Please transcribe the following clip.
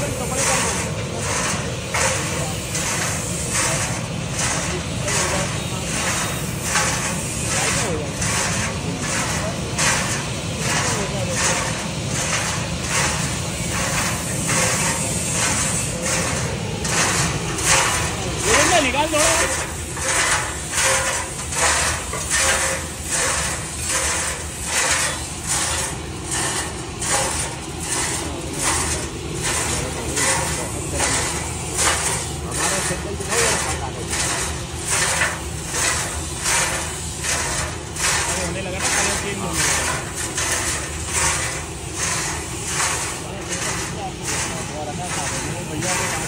有人在你干不？yeah